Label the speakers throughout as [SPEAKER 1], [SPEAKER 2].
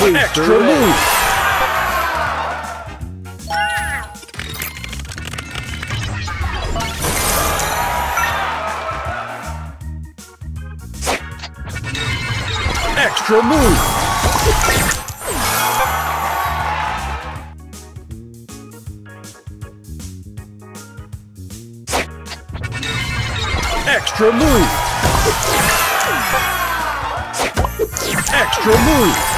[SPEAKER 1] Extra move! Extra move! Extra move! Extra move!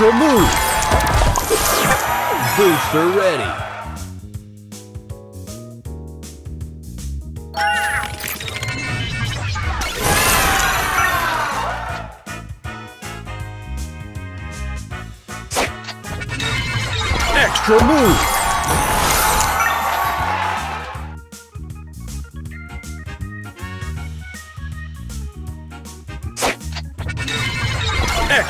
[SPEAKER 1] Extra move! Booster ready. Extra move!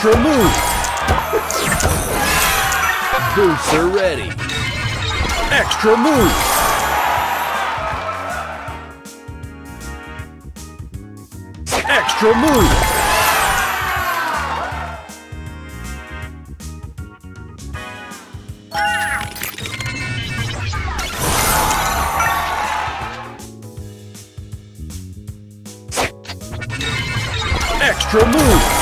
[SPEAKER 1] Extra move. Booster ready. Extra move. Extra move. Extra move.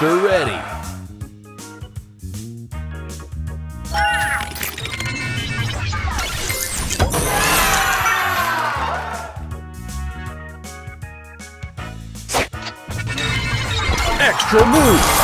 [SPEAKER 1] Booster ready. Extra move.